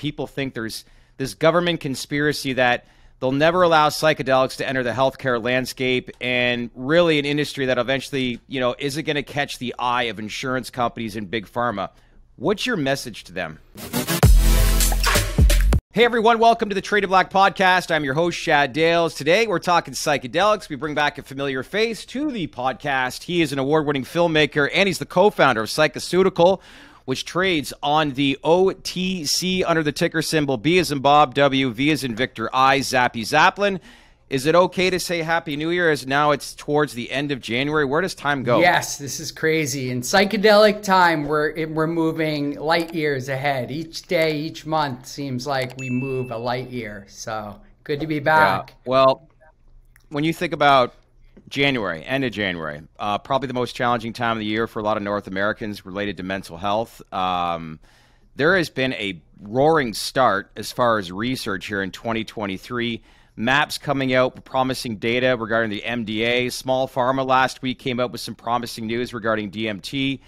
people think there's this government conspiracy that they'll never allow psychedelics to enter the healthcare landscape and really an industry that eventually, you know, isn't going to catch the eye of insurance companies and big pharma. What's your message to them? Hey everyone, welcome to the Trade to Black podcast. I'm your host, Shadd Dales. Today we're talking psychedelics. We bring back a familiar face to the podcast. He is an award winning filmmaker and he's the co founder of Psycheceutical, which trades on the OTC under the ticker symbol B as in Bob, W, V as in Victor, I, Zappy Zapolin. Is it okay to say Happy New Year as now it's towards the end of January? Where does time go? Yes, this is crazy. In psychedelic time, we're, we're moving light years ahead. Each day, each month seems like we move a light year. So good to be back. Yeah. Well, when you think about January, end of January, uh, probably the most challenging time of the year for a lot of North Americans related to mental health. Um, there has been a roaring start as far as research here in 2023 MAPS coming out promising data regarding the MDMA. Small Pharma last week came out with some promising news regarding DMT.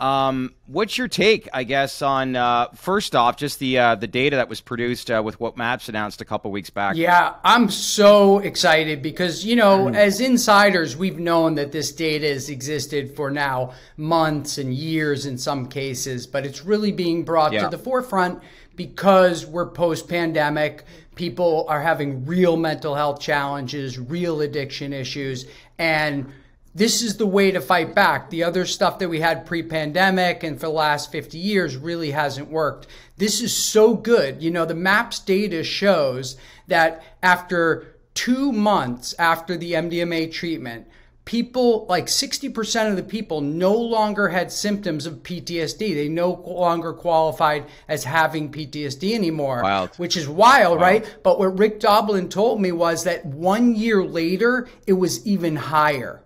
Um, what's your take, I guess, on uh, first off just the uh, the data that was produced uh, with what MAPS announced a couple weeks back? Yeah, I'm so excited because you know, mm. as insiders, we've known that this data has existed for now months and years in some cases, but it's really being brought yeah. to the forefront because we're post pandemic people are having real mental health challenges, real addiction issues, and this is the way to fight back. The other stuff that we had pre pandemic and for the last 50 years really hasn't worked. This is so good. You know, the MAPS data shows that after two months after the MDMA treatment, people like 60% of the people no longer had symptoms of PTSD. They no longer qualified as having PTSD anymore, wild. which is wild, wild, right? But what Rick Doblin told me was that one year later, it was even higher.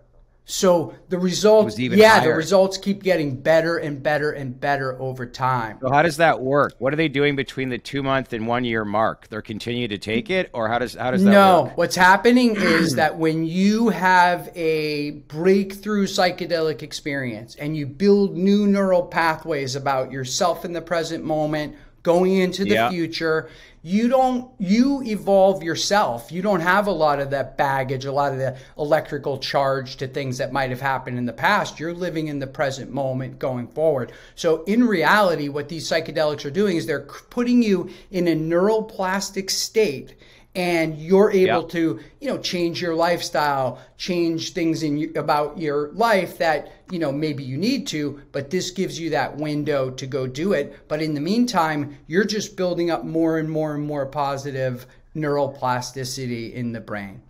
So the results, yeah, higher. the results keep getting better and better and better over time. So how does that work? What are they doing between the two month and one year mark? They're continuing to take it, or how does how does that work? no, work? what's happening is that when you have a breakthrough psychedelic experience and you build new neural pathways about yourself in the present moment, going into the yeah. future you don't you evolve yourself. You don't have a lot of that baggage a lot of the electrical charge to things that might have happened in the past. You're living in the present moment going forward. So in reality what these psychedelics are doing is they're putting you in a neuroplastic state and you're able yeah. to you know change your lifestyle change things in about your life that you know maybe you need to but this gives you that window to go do it but in the meantime you're just building up more and more and more positive neuroplasticity in the brain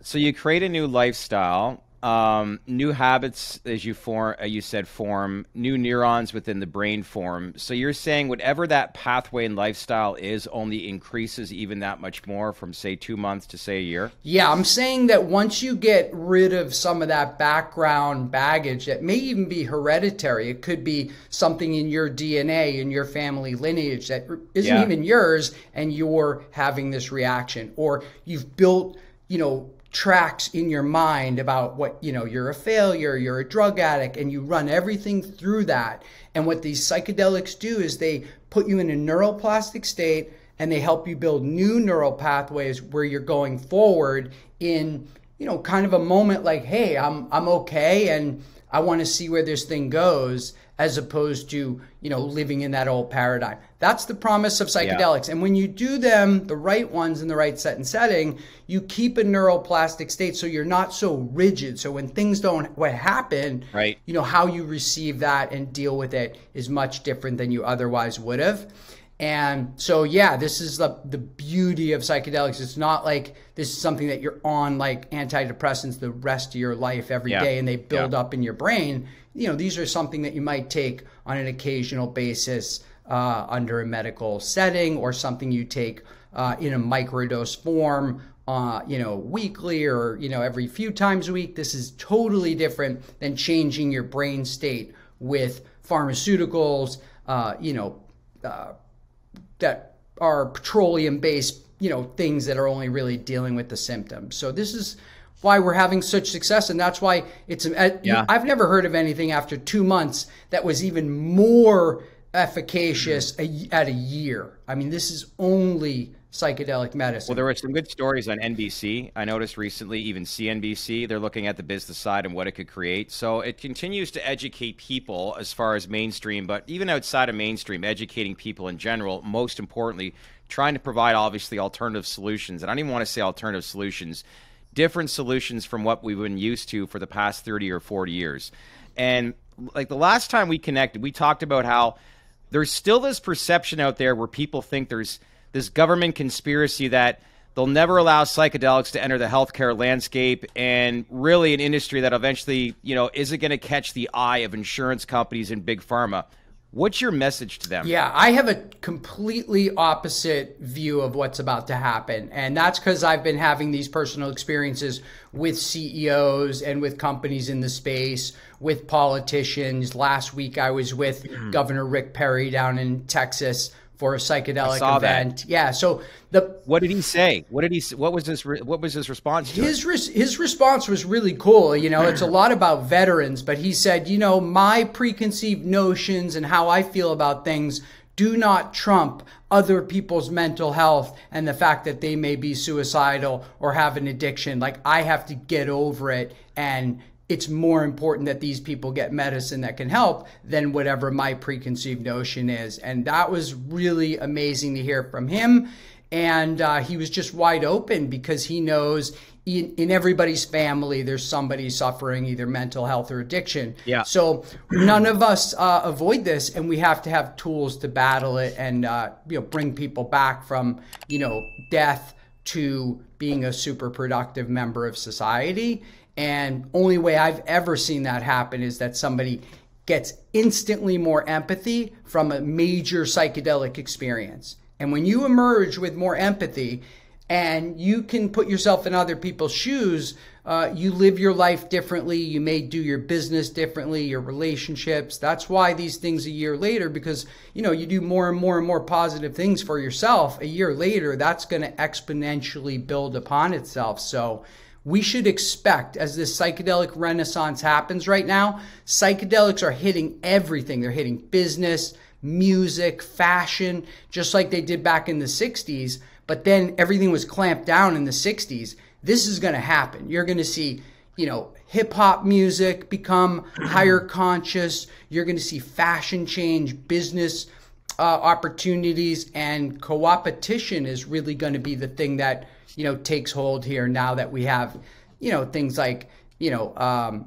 so you create a new lifestyle um, new habits as you form uh, you said form new neurons within the brain form. So you're saying whatever that pathway and lifestyle is only increases even that much more from say two months to say a year? Yeah i'm saying that once you get rid of some of that background baggage that may even be hereditary it could be something in your dna in your family lineage that isn't yeah. even yours and you're having this reaction. Or you've built you know tracks in your mind about what, you know, you're a failure, you're a drug addict, and you run everything through that. And what these psychedelics do is they put you in a neuroplastic state and they help you build new neural pathways where you're going forward in, you know, kind of a moment like, hey, I'm I'm okay and I want to see where this thing goes as opposed to you know living in that old paradigm. That's the promise of psychedelics. Yeah. and when you do them the right ones in the right set and setting you keep a neuroplastic state so you're not so rigid. So when things don't what happen right. you know how you receive that and deal with it is much different than you otherwise would have and so, yeah, this is the, the beauty of psychedelics. It's not like this is something that you're on like antidepressants the rest of your life every yeah. day, and they build yeah. up in your brain. You know, these are something that you might take on an occasional basis uh, under a medical setting or something you take uh, in a microdose form uh, you know, weekly or, you know, every few times a week. This is totally different than changing your brain state with pharmaceuticals, uh, you know, uh, that are petroleum based, you know, things that are only really dealing with the symptoms. So this is why we're having such success, and that's why it's. Uh, yeah. I've never heard of anything after two months that was even more efficacious a, at a year. I mean, this is only psychedelic medicine. Well, there were some good stories on NBC. I noticed recently, even CNBC, they're looking at the business side and what it could create. So it continues to educate people as far as mainstream, but even outside of mainstream, educating people in general, most importantly, trying to provide obviously alternative solutions. And I don't even want to say alternative solutions, different solutions from what we've been used to for the past 30 or 40 years. And like the last time we connected, we talked about how there's still this perception out there where people think there's – this government conspiracy that they'll never allow psychedelics to enter the healthcare landscape and really an industry that eventually, you know, isn't going to catch the eye of insurance companies and big pharma. What's your message to them? Yeah, I have a completely opposite view of what's about to happen. And that's because I've been having these personal experiences with CEOs and with companies in the space, with politicians. Last week, I was with mm. Governor Rick Perry down in Texas for a psychedelic event. That. Yeah. So the what did he say? What did he? What was his? What was his response? his his response was really cool. You know, it's a lot about veterans, but he said, you know, my preconceived notions and how I feel about things do not trump other people's mental health and the fact that they may be suicidal or have an addiction. Like I have to get over it and it's more important that these people get medicine that can help than whatever my preconceived notion is. And that was really amazing to hear from him. And uh, he was just wide open because he knows in, in, everybody's family there's somebody suffering either mental health or addiction. Yeah. So none of us uh, avoid this, and we have to have tools to battle it and uh, you know bring people back from you know death to being a super productive member of society. And only way I've ever seen that happen is that somebody gets instantly more empathy from a major psychedelic experience. And when you emerge with more empathy and you can put yourself in other people's shoes, uh, you live your life differently. You may do your business differently, your relationships. That's why these things a year later, because you know you do more and more and more positive things for yourself. A year later, that's going to exponentially build upon itself. So we should expect as this psychedelic renaissance happens right now, psychedelics are hitting everything. They're hitting business, music, fashion, just like they did back in the 60s. But then everything was clamped down in the 60s. This is going to happen. You're going to see, you know, hip hop music become higher conscious. You're going to see fashion change, business uh, opportunities, and co-opetition is really going to be the thing that you know takes hold here now that we have you know things like you know um,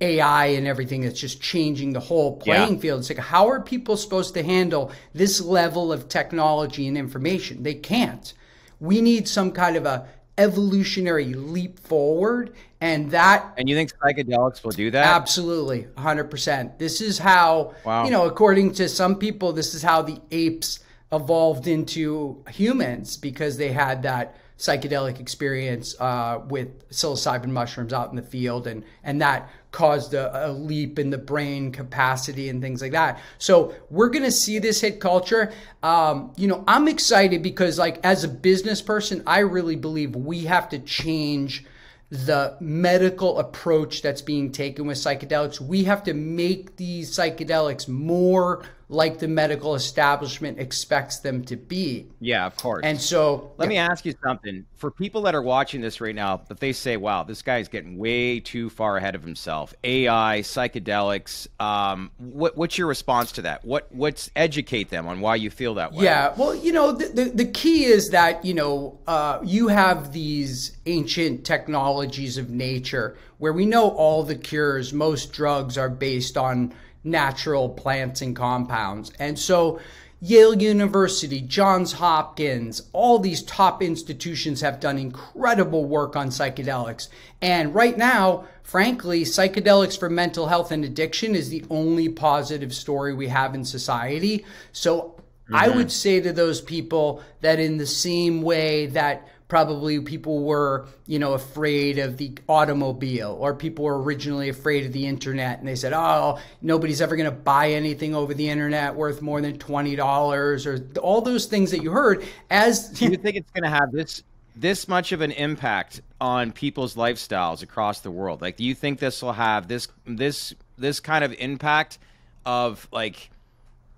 AI and everything that's just changing the whole playing yeah. field. It's like how are people supposed to handle this level of technology and information? They can't. We need some kind of a evolutionary leap forward and that and you think psychedelics will do that absolutely 100% this is how wow. you know according to some people this is how the apes evolved into humans because they had that psychedelic experience uh, with psilocybin mushrooms out in the field, and and that caused a, a, leap in the brain capacity and things like that. So we're gonna see this hit culture. Um, you know, I'm excited because like as a business person, I really believe we have to change the medical approach that's being taken with psychedelics. We have to make these psychedelics more like the medical establishment expects them to be. Yeah, of course. And so let yeah. me ask you something. For people that are watching this right now, that they say, wow, this guy's getting way too far ahead of himself. AI, psychedelics. Um, what, what's your response to that? What what's educate them on why you feel that way? Yeah, well, you know, the, the, the key is that, you know, uh, you have these ancient technologies of nature where we know all the cures, most drugs are based on natural plants and compounds. And so Yale University, Johns Hopkins, all these top institutions have done incredible work on psychedelics. And right now, frankly, psychedelics for mental health and addiction is the only positive story we have in society. So mm-hmm. I would say to those people that in the same way that probably people were, you know, afraid of the automobile or people were originally afraid of the internet and they said, "Oh, nobody's ever going to buy anything over the internet worth more than $20" or all those things that you heard as Do you think it's going to have this this much of an impact on people's lifestyles across the world? Like do you think this will have this this this kind of impact of like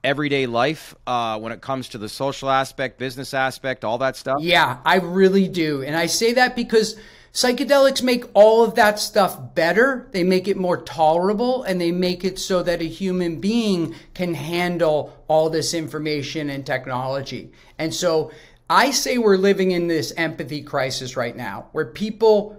everyday life uh, when it comes to the social aspect, business aspect, all that stuff? Yeah, I really do. And I say that because psychedelics make all of that stuff better. They make it more tolerable and they make it so that a human being can handle all this information and technology. And so I say we're living in this empathy crisis right now where people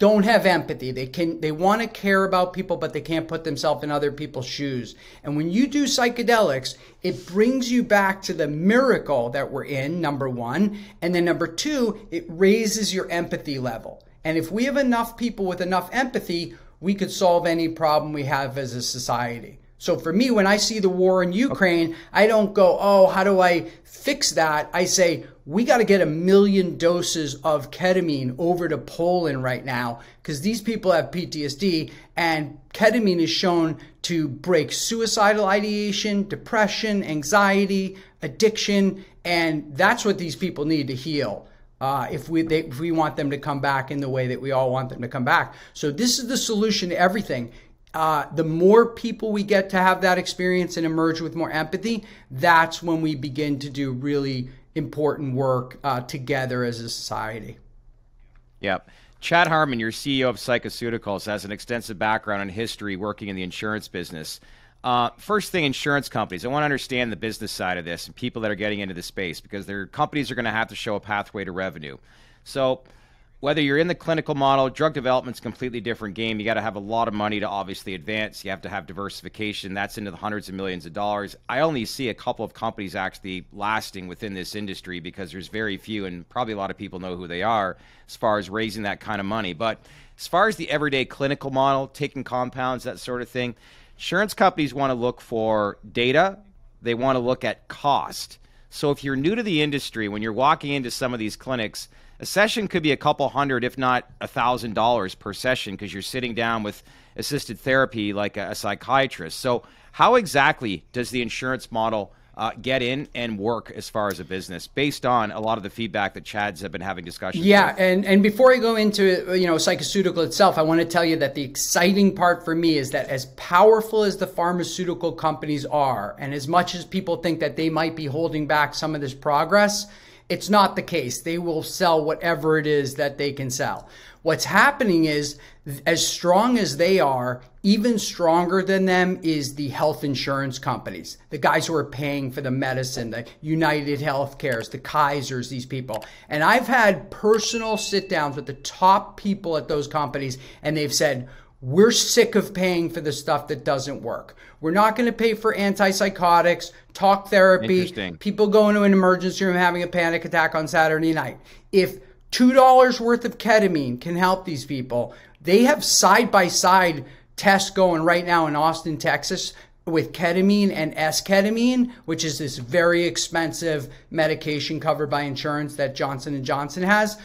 don't have empathy. They can they want to care about people, but they can't put themselves in other people's shoes. And when you do psychedelics, it brings you back to the miracle that we're in, number one. And then number two, it raises your empathy level. And if we have enough people with enough empathy, we could solve any problem we have as a society. So for me, when I see the war in Ukraine, I don't go, oh, how do I fix that? I say, we got to get a million doses of ketamine over to Poland right now because these people have PTSD and ketamine is shown to break suicidal ideation, depression, anxiety, addiction, and that's what these people need to heal. Uh, if we they, if we want them to come back in the way that we all want them to come back. So this is the solution to everything uh, the more people we get to have that experience and emerge with more empathy, that's when we begin to do really important work uh, together as a society. Yep. Chad Harmon, your CEO of Psycheceuticals, has an extensive background and history working in the insurance business. Uh, first thing, insurance companies. I want to understand the business side of this and people that are getting into the space because their companies are going to have to show a pathway to revenue. So, whether you're in the clinical model, drug development's a completely different game. You got to have a lot of money to obviously advance. You have to have diversification. That's into the hundreds of millions of dollars. I only see a couple of companies actually lasting within this industry because there's very few, and probably a lot of people know who they are as far as raising that kind of money. But as far as the everyday clinical model, taking compounds, that sort of thing, insurance companies want to look for data. They want to look at cost. So if you're new to the industry, when you're walking into some of these clinics, a session could be a couple hundred, if not a thousand dollars per session, because you're sitting down with assisted therapy like a, a psychiatrist. So, how exactly does the insurance model uh, get in and work as far as a business based on a lot of the feedback that Chad's have been having discussions. Yeah, with. and and before I go into you know psycheceutical itself, I want to tell you that the exciting part for me is that as powerful as the pharmaceutical companies are, and as much as people think that they might be holding back some of this progress, it's not the case. They will sell whatever it is that they can sell. What's happening is, as strong as they are, even stronger than them is the health insurance companies, the guys who are paying for the medicine, the United Healthcares, the Kaisers, these people. And I've had personal sit downs with the top people at those companies, and they've said, we're sick of paying for the stuff that doesn't work. We're not going to pay for antipsychotics, talk therapy, people going to an emergency room having a panic attack on Saturday night. If $2 worth of ketamine can help these people, they have side by side tests going right now in Austin, Texas with ketamine and esketamine, which is this very expensive medication covered by insurance that Johnson and Johnson has.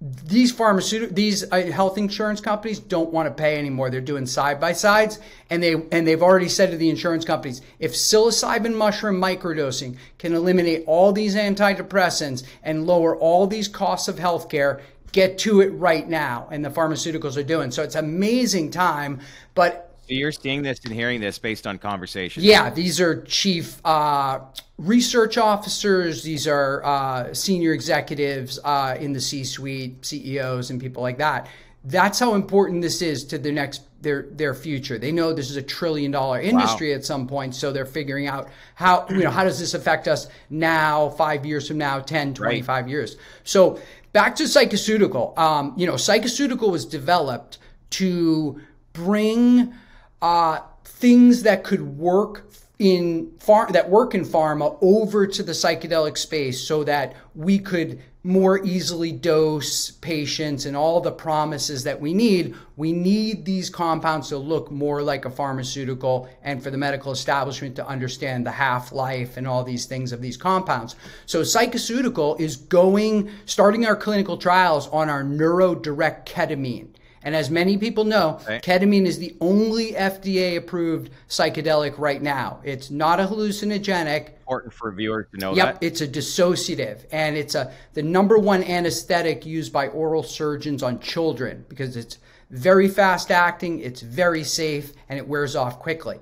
These pharmaceutical these uh, health insurance companies don't want to pay anymore. They're doing side by sides and they and they've already said to the insurance companies if psilocybin mushroom microdosing can eliminate all these antidepressants and lower all these costs of healthcare get to it right now and the pharmaceuticals are doing so it's amazing time but so you're seeing this and hearing this based on conversations. Yeah, these are chief uh, research officers. These are uh, senior executives uh, in the C-suite, CEOs, and people like that. That's how important this is to the next their their future. They know this is a trillion dollar industry wow. at some point, so they're figuring out how you know how does this affect us now, five years from now, 10, 25 right. years. So back to psycheceutical. Um, you know, psycheceutical was developed to bring uh, things that could work in far that work in pharma over to the psychedelic space so that we could more easily dose patients and all the promises that we need we need these compounds to look more like a pharmaceutical and for the medical establishment to understand the half-life and all these things of these compounds. So psycheceutical is going starting our clinical trials on our neurodirect ketamine and as many people know, right. ketamine is the only FDA approved psychedelic right now. It's not a hallucinogenic. Important for viewers to know yep, that. it's a dissociative and it's a the number one anesthetic used by oral surgeons on children because it's very fast acting, it's very safe, and it wears off quickly.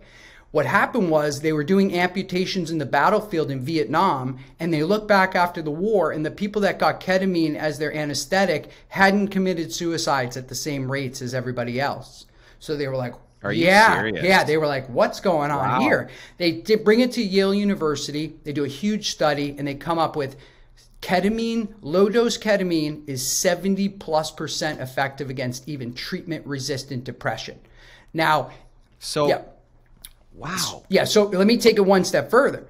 What happened was they were doing amputations in the battlefield in Vietnam, and they looked back after the war, and the people that got ketamine as their anesthetic hadn't committed suicides at the same rates as everybody else. So they were like, Are you yeah, serious? yeah. They were like, what's going on Wow. here? They did bring it to Yale University. They do a huge study, and they come up with ketamine, low dose ketamine is 70 plus percent effective against even treatment resistant depression. Now, So, yeah. Wow. Yeah, so let me take it one step further.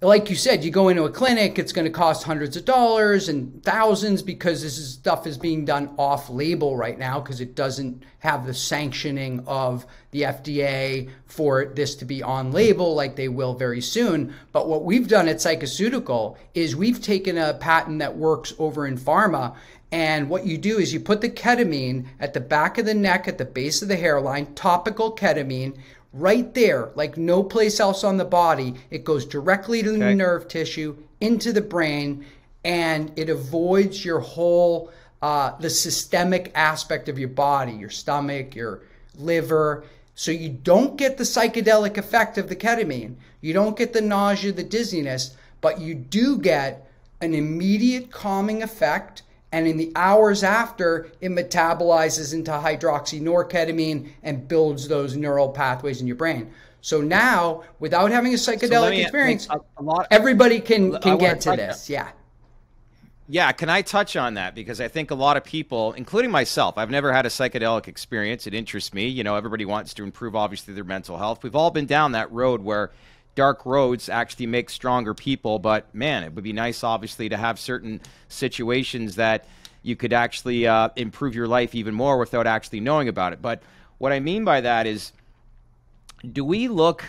Like you said, you go into a clinic, it's going to cost hundreds of dollars and thousands because this is, stuff is being done off label right now because it doesn't have the sanctioning of the FDA for this to be on label like they will very soon. But what we've done at Psycheceutical is we've taken a patent that works over in pharma and what you do is you put the ketamine at the back of the neck, at the base of the hairline, topical ketamine, right there, like no place else on the body. It goes directly to the nerve tissue, into the brain, and it avoids your whole, uh, the systemic aspect of your body, your stomach, your liver. So you don't get the psychedelic effect of the ketamine. You don't get the nausea, the dizziness, but you do get an immediate calming effect and in the hours after it metabolizes into hydroxynorketamine and builds those neural pathways in your brain so now without having a psychedelic me- experience a- a lot- everybody can can get to this yeah Yeah, can I touch on that? Because I think a lot of people, including myself, I've never had a psychedelic experience. It interests me. You know, everybody wants to improve, obviously, their mental health. We've all been down that road where dark roads actually make stronger people. But man, it would be nice, obviously, to have certain situations that you could actually uh, improve your life even more without actually knowing about it. But what I mean by that is, do we look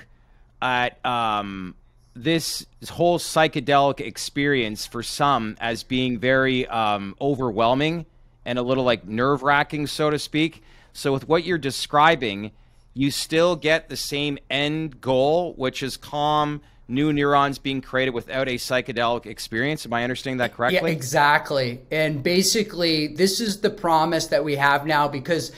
at um, this whole psychedelic experience for some as being very um, overwhelming and a little like nerve wracking, so to speak? So, with what you're describing, you still get the same end goal, which is calm, new neurons being created without a psychedelic experience. Am I understanding that correctly? Yeah, exactly. And basically, this is the promise that we have now because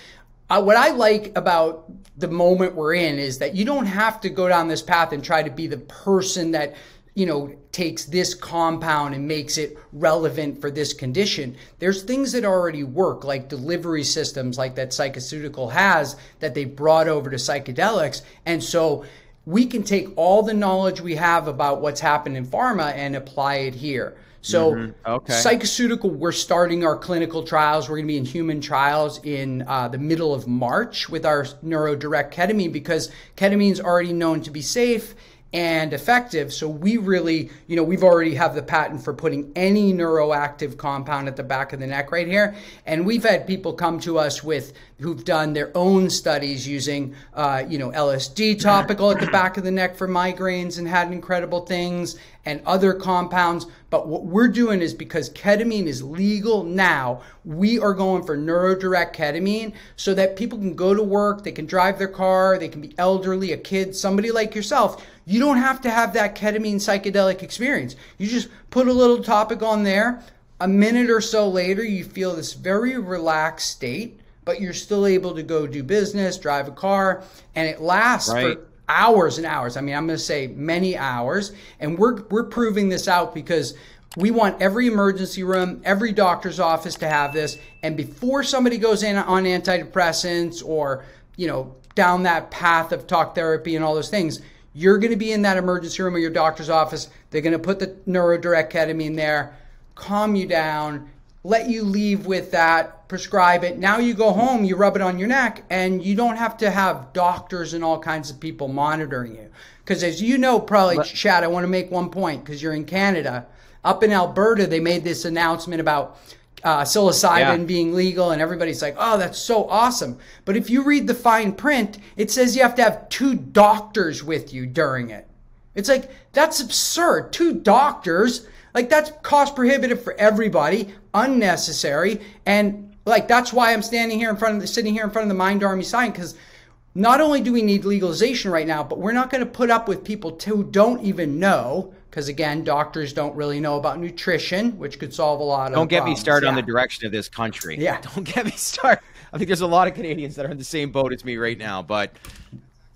uh, what I like about the moment we're in is that you don't have to go down this path and try to be the person that you know takes this compound and makes it relevant for this condition. There's things that already work like delivery systems like that psycheceutical has that they brought over to psychedelics. And so we can take all the knowledge we have about what's happened in pharma and apply it here. So Okay. psycheceutical we're starting our clinical trials. We're going to be in human trials in uh, the middle of march with our neurodirect ketamine because ketamine is already known to be safe and effective. So we really you know we've already have the patent for putting any neuroactive compound at the back of the neck right here. And we've had people come to us with who've done their own studies using uh, you know lsd topical at the back of the neck for migraines and had incredible things and other compounds. But what we're doing is because ketamine is legal now, we are going for neurodirect ketamine so that people can go to work, they can drive their car, they can be elderly, a kid, somebody like yourself. You don't have to have that ketamine psychedelic experience. You just put a little topic on there. A minute or so later, you feel this very relaxed state, but you're still able to go do business, drive a car, and it lasts Right. for hours and hours. I mean, I'm going to say many hours, and we're we're proving this out because we want every emergency room, every doctor's office to have this. And before somebody goes in on antidepressants or you know down that path of talk therapy and all those things, you're going to be in that emergency room or your doctor's office. They're going to put the neurodirect ketamine there, calm you down, let you leave with that, prescribe it. Now you go home, you rub it on your neck, and you don't have to have doctors and all kinds of people monitoring you. Because as you know, probably, Chad, I want to make one point because you're in Canada. Up in Alberta, they made this announcement about uh, psilocybin Yeah. being legal, and everybody's like, oh, that's so awesome. But if you read the fine print, it says you have to have two doctors with you during it. It's like that's absurd. Two doctors, like that's cost prohibitive for everybody, unnecessary, and like that's why I'm standing here in front of the sitting here in front of the Mind Army sign because not only do we need legalization right now, but we're not going to put up with people who don't even know. Because again, doctors don't really know about nutrition, which could solve a lot of. Don't get me problems. started on the direction of this country. Yeah. Don't get me started. I think there's a lot of Canadians that are in the same boat as me right now, but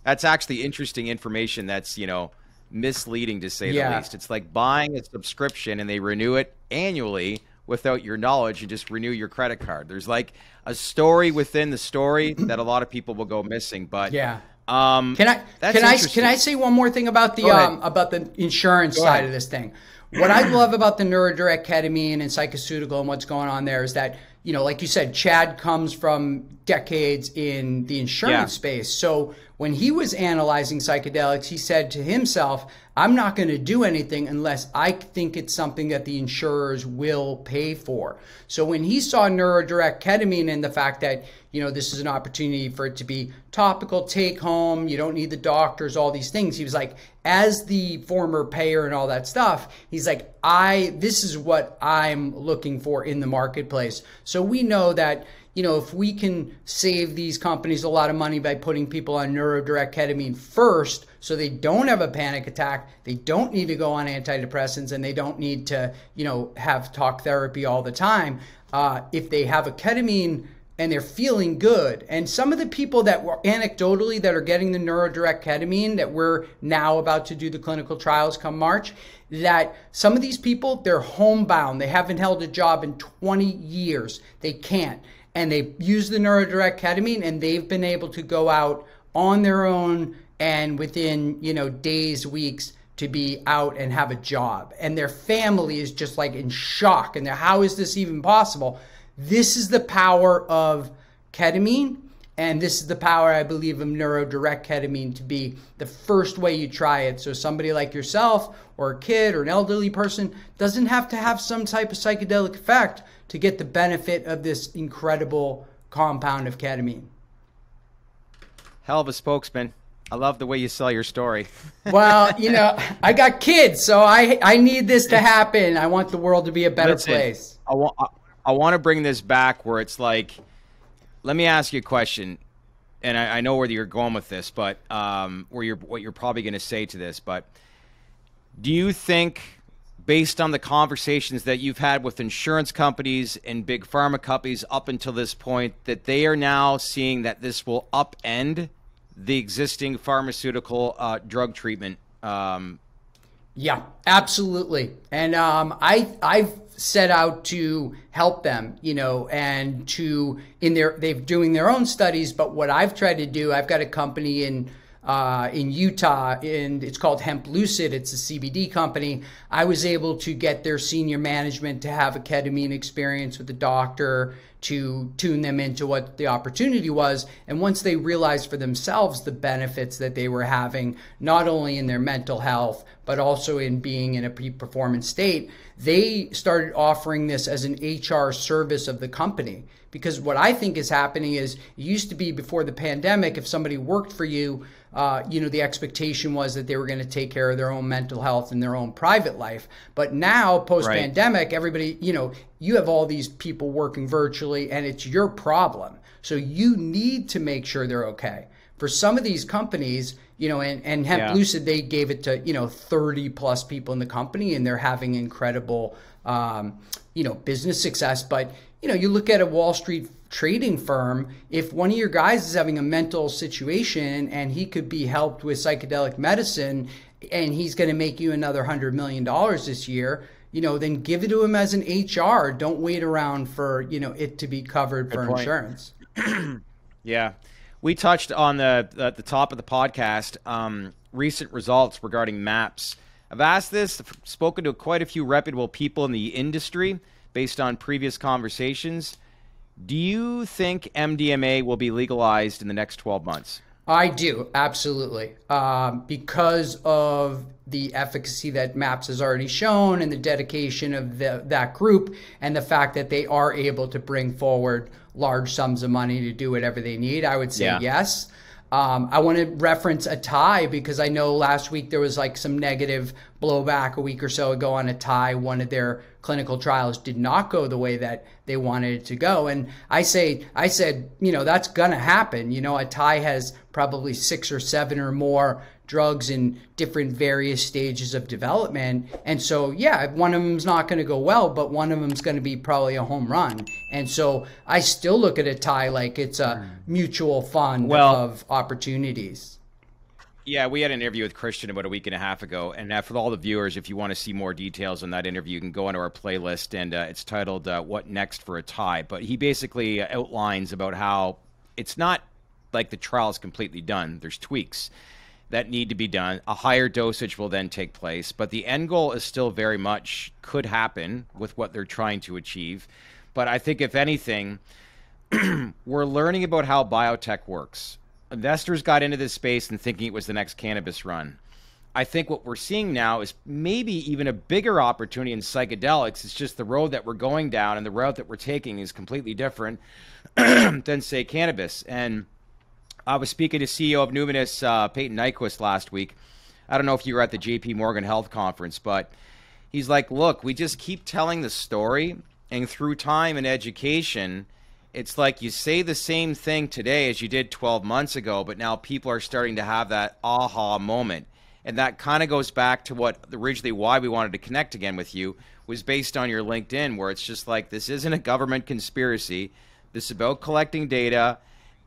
That's actually interesting information. That's you know misleading to say yeah. the least. It's like buying a subscription and they renew it annually without your knowledge and just renew your credit card. There's like a story within the story that a lot of people will go missing. But yeah. Um, can I can I can I say one more thing about the um, about the insurance go side ahead. of this thing? What I love about the NeuroDirect ketamine and psycheceutical and what's going on there is that you know, like you said, Chad comes from decades in the insurance yeah. space. So when he was analyzing psychedelics, he said to himself, I'm not going to do anything unless I think it's something that the insurers will pay for. So when he saw NeuroDirect ketamine and the fact that, you know, this is an opportunity for it to be topical, take home, you don't need the doctors, all these things, he was like, as the former payer and all that stuff, he's like, I, this is what I'm looking for in the marketplace. So we know that, you know, if we can save these companies a lot of money by putting people on NeuroDirect ketamine first, so they don't have a panic attack, they don't need to go on antidepressants, and they don't need to, you know, have talk therapy all the time. Uh, if they have a ketamine and they're feeling good, and some of the people that were anecdotally that are getting the NeuroDirect ketamine that we're now about to do the clinical trials come March, that some of these people they're homebound, they haven't held a job in 20 years, they can't. And they use the neurodirect ketamine and they've been able to go out on their own and within you know days weeks to be out and have a job and their family is just like in shock and how is this even possible this is the power of ketamine and this is the power i believe of neurodirect ketamine to be the first way you try it so somebody like yourself or a kid or an elderly person doesn't have to have some type of psychedelic effect to get the benefit of this incredible compound of ketamine. Hell of a spokesman. I love the way you sell your story. well, you know, I got kids, so I I need this to happen. I want the world to be a better Listen, place. I want I, I want to bring this back where it's like, let me ask you a question, and I, I know where you're going with this, but um, where you're what you're probably going to say to this, but do you think based on the conversations that you've had with insurance companies and big pharma companies up until this point that they are now seeing that this will upend the existing pharmaceutical uh, drug treatment um, yeah absolutely and um, i i've set out to help them you know and to in their they're doing their own studies but what i've tried to do i've got a company in uh, in Utah, and it's called HempLucid. It's a CBD company. I was able to get their senior management to have a ketamine experience with the doctor to tune them into what the opportunity was. And once they realized for themselves the benefits that they were having, not only in their mental health, but also in being in a peak performance state, they started offering this as an HR service of the company. Because what I think is happening is it used to be before the pandemic, if somebody worked for you, uh, you know, the expectation was that they were going to take care of their own mental health and their own private life. But now, post pandemic, right. everybody, you know, you have all these people working virtually and it's your problem. So you need to make sure they're okay. For some of these companies, you know, and, and Hemp yeah. Lucid, they gave it to, you know, 30 plus people in the company and they're having incredible, um, you know, business success. But, you know, you look at a Wall Street trading firm, if one of your guys is having a mental situation and he could be helped with psychedelic medicine and he's going to make you another $100 million this year, you know, then give it to him as an HR. Don't wait around for, you know, it to be covered Good for point. insurance. yeah. We touched on the at the top of the podcast um, recent results regarding MAPS. I've asked this, spoken to quite a few reputable people in the industry based on previous conversations. Do you think MDMA will be legalized in the next 12 months? I do, absolutely. Um, because of the efficacy that MAPS has already shown and the dedication of the, that group, and the fact that they are able to bring forward large sums of money to do whatever they need, I would say yeah. yes. Um, I want to reference atai because I know last week there was like some negative blowback a week or so ago on atai, One of their clinical trials did not go the way that they wanted it to go. And I say, I said, you know, that's going to happen. You know, atai has probably six or seven or more drugs in different various stages of development. And so, yeah, one of them's not going to go well, but one of them's going to be probably a home run. And so I still look at atai like it's a hmm. mutual fund well, of opportunities. Yeah, we had an interview with Christian about a week and a half ago, and uh, for all the viewers, if you want to see more details on that interview, you can go into our playlist, and uh, it's titled uh, "What Next for atai." But he basically outlines about how it's not like the trial is completely done. There's tweaks that need to be done. A higher dosage will then take place, but the end goal is still very much could happen with what they're trying to achieve. But I think if anything, we're learning about how biotech works investors got into this space and thinking it was the next cannabis run. I think what we're seeing now is maybe even a bigger opportunity in psychedelics. It's just the road that we're going down and the route that we're taking is completely different than, say, cannabis. And I was speaking to CEO of Numinus, uh, Payton Nyquvest, last week. I don't know if you were at the JP Morgan Health Conference, but he's like, look, we just keep telling the story, and through time and education – it's like you say the same thing today as you did 12 months ago, but now people are starting to have that aha moment. And that kind of goes back to what originally why we wanted to connect again with you was based on your LinkedIn, where it's just like this isn't a government conspiracy. This is about collecting data.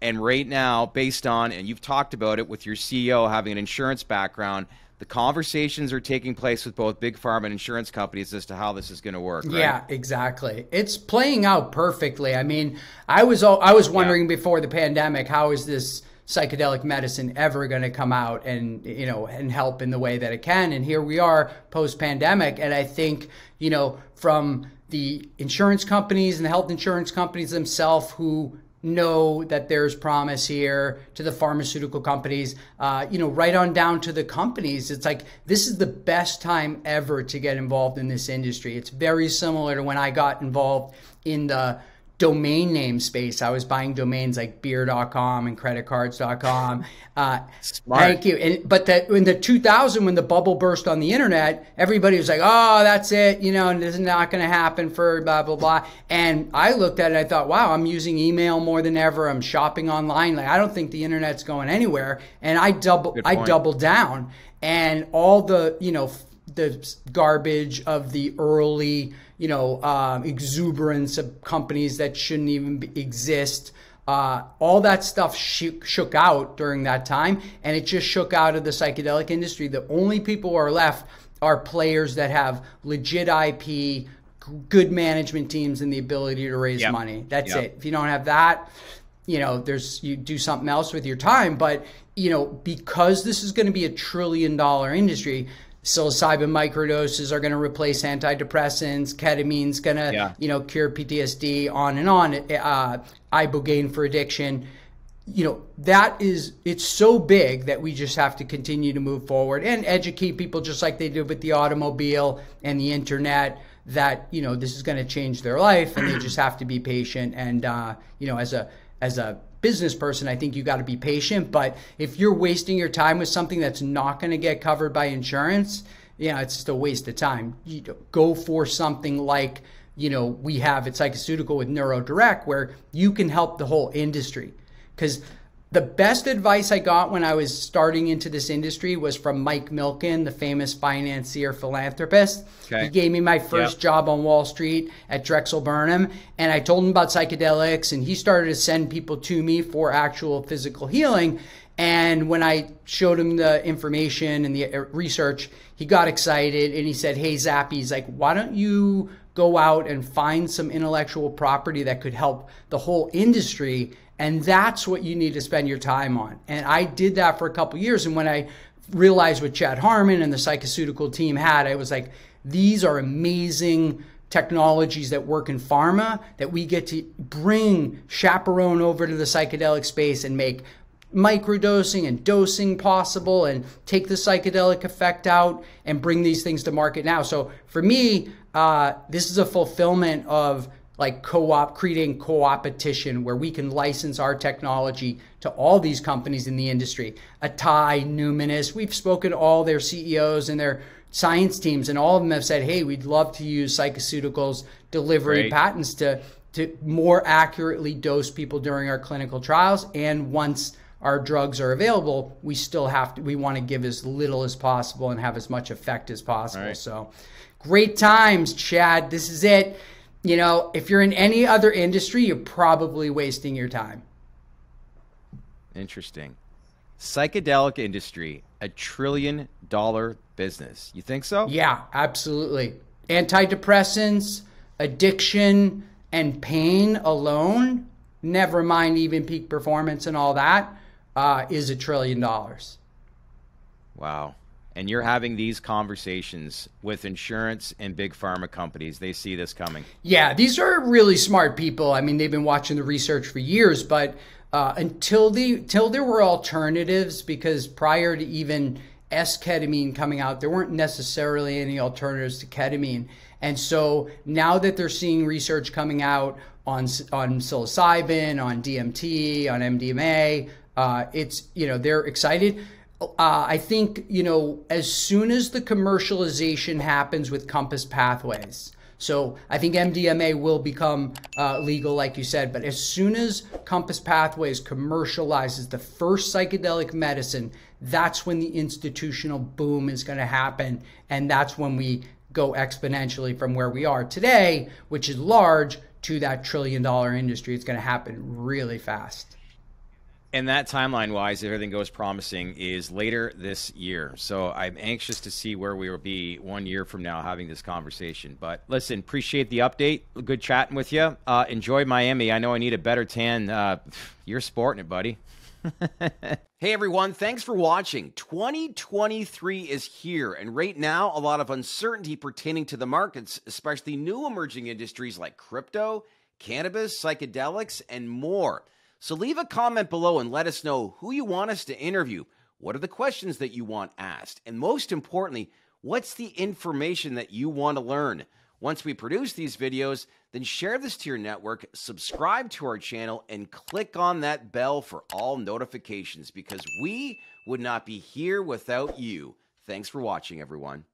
And right now, based on, and you've talked about it with your CEO having an insurance background, the conversations are taking place with both big pharma and insurance companies as to how this is going to work. Right? Yeah, exactly. It's playing out perfectly. I mean, I was I was wondering yeah. before the pandemic, how is this psychedelic medicine ever going to come out and you know and help in the way that it can? And here we are post pandemic, and I think you know from the insurance companies and the health insurance companies themselves who know that there's promise here to the pharmaceutical companies, uh, you know, right on down to the companies. It's like this is the best time ever to get involved in this industry. It's very similar to when I got involved in the domain name space. I was buying domains like beer.com and creditcards.com. Uh, Smart. Thank you. And, but that in the 2000, when the bubble burst on the internet, everybody was like, oh, that's it. You know, and this is not going to happen for blah, blah, blah. And I looked at it, I thought, wow, I'm using email more than ever. I'm shopping online. Like, I don't think the internet's going anywhere. And I double, I doubled down and all the, you know, the garbage of the early, you know, um, exuberance of companies that shouldn't even be, exist. Uh, all that stuff shook, shook out during that time, and it just shook out of the psychedelic industry. The only people who are left are players that have legit IP, good management teams, and the ability to raise yep. money. That's yep. it. If you don't have that, you know, there's you do something else with your time. But you know, because this is going to be a trillion dollar industry, psilocybin microdoses are going to replace antidepressants ketamine's going to yeah. you know cure ptsd on and on uh, ibogaine for addiction you know that is it's so big that we just have to continue to move forward and educate people just like they did with the automobile and the internet that you know this is going to change their life and they just have to be patient and uh, you know as a as a business person, I think you got to be patient. But if you're wasting your time with something that's not going to get covered by insurance, know, it's just a waste of time. You go for something like, you know, we have at Psycheceutical with NeuroDirect, where you can help the whole industry. Because the best advice I got when I was starting into this industry was from Mike Milken, the famous financier philanthropist. Okay. He gave me my first yep. job on Wall Street at Drexel Burnham, and I told him about psychedelics, and he started to send people to me for actual physical healing. And when I showed him the information and the uh, research, he got excited and he said, Hey, Zappy, he's like, why don't you go out and find some intellectual property that could help the whole industry and that's what you need to spend your time on. And I did that for a couple years. And when I realized what Chad Harmon and the psycheceutical team had, I was like, these are amazing technologies that work in pharma that we get to bring chaperone over to the psychedelic space and make microdosing and dosing possible and take the psychedelic effect out and bring these things to market now. So for me, uh, this is a fulfillment of like co-op creating co-opetition where we can license our technology to all these companies in the industry atai numinus we've spoken to all their ceos and their science teams and all of them have said hey we'd love to use psycheceuticals delivery Great. patents to to more accurately dose people during our clinical trials and once our drugs are available we still have to we want to give as little as possible and have as much effect as possible right. so great times chad this is it you know, if you're in any other industry, you're probably wasting your time. Interesting. psychedelic industry a trillion dollar business. You think so? Yeah, absolutely. Antidepressants, addiction, and pain alone, never mind even peak performance and all that, uh, is a trillion dollars. Wow. And you're having these conversations with insurance and big pharma companies. They see this coming. Yeah, these are really smart people. I mean, they've been watching the research for years, but uh, until the until there were alternatives, because prior to even S-ketamine coming out, there weren't necessarily any alternatives to ketamine. And so now that they're seeing research coming out on on psilocybin, on DMT, on MDMA, uh, it's you know they're excited. Uh, I think you know as soon as the commercialization happens with Compass Pathways. So I think MDMA will become uh, legal, like you said. But as soon as Compass Pathways commercializes the first psychedelic medicine, that's when the institutional boom is going to happen, and that's when we go exponentially from where we are today, which is large, to that trillion dollar industry. It's going to happen really fast. And that timeline wise, if everything goes promising, is later this year. So I'm anxious to see where we will be one year from now having this conversation. But listen, appreciate the update. Good chatting with you. Uh, enjoy Miami. I know I need a better tan. Uh, you're sporting it, buddy. hey everyone, thanks for watching. 2023 is here, and right now, a lot of uncertainty pertaining to the markets, especially new emerging industries like crypto, cannabis, psychedelics, and more. So leave a comment below and let us know who you want us to interview. What are the questions that you want asked? And most importantly, what's the information that you want to learn? Once we produce these videos, then share this to your network, subscribe to our channel, and click on that bell for all notifications because we would not be here without you. Thanks for watching, everyone.